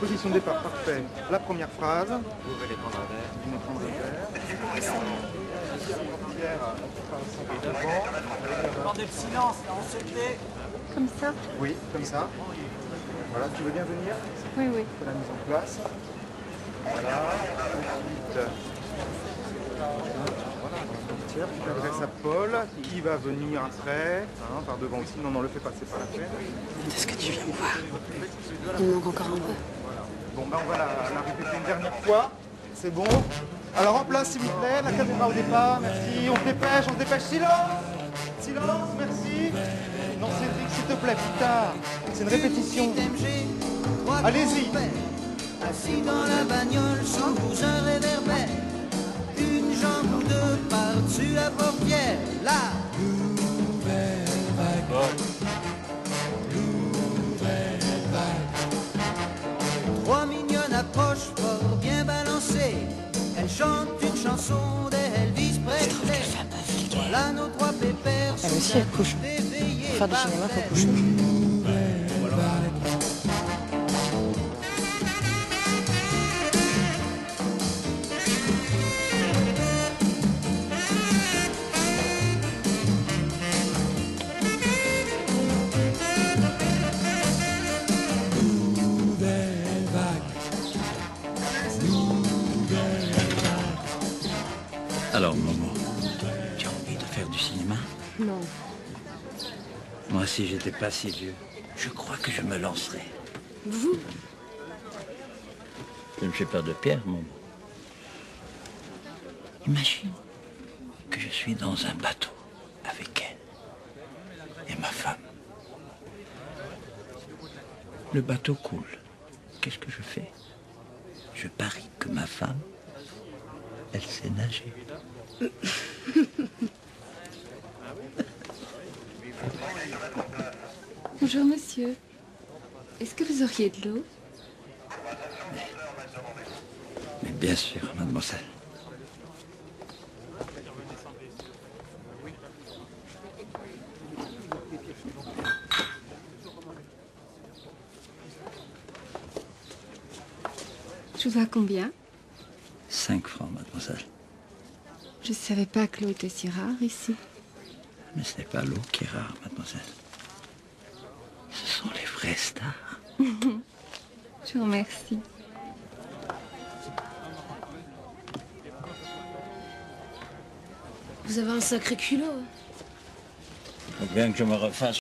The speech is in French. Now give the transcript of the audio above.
Position de départ, parfait. La première phrase. Vous les prendre un verre. De silence. Comme ça Oui, comme ça. Voilà, tu veux bien venir Oui, oui. Pour la mise en place. Voilà. Ensuite, tu t'adresses à Paul, qui va venir après, hein, par devant aussi. Non, non, le fais passer par la peine. Est-ce que tu viens me voir Il manque encore un peu? Bon, ben on va la, la répéter une dernière fois. C'est bon Alors en place, s'il vous plaît, la caméra au départ, merci. On se dépêche, on se dépêche. Silence Silence, merci. Non, Cédric, s'il te plaît, plus tard. C'est une répétition. Allez-y. Assis dans la bagnole sous un réverbère, une jambe ou deux par-dessus la portière, la chantent une chanson d'Elvis Presley. Voilà nos trois pépères Elle aussi, elle couche. Pour faire du cinéma, faut coucher. Alors, Momo, tu as envie de faire du cinéma? Non. Moi, si j'étais pas si vieux, je crois que je me lancerais. Vous? Je ne fais pas de pierre, Momo. Imagine que je suis dans un bateau avec elle et ma femme. Le bateau coule. Qu'est-ce que je fais? Je parie que ma femme, elle sait nager. Bonjour, monsieur. Est-ce que vous auriez de l'eau? Mais bien sûr, mademoiselle. Je vous combien? Cinq francs, mademoiselle. Je ne savais pas que l'eau était si rare ici. Mais ce n'est pas l'eau qui est rare, mademoiselle. Ce sont les vraies stars. Je vous remercie. Vous avez un sacré culot. hein. Faut bien que je me refasse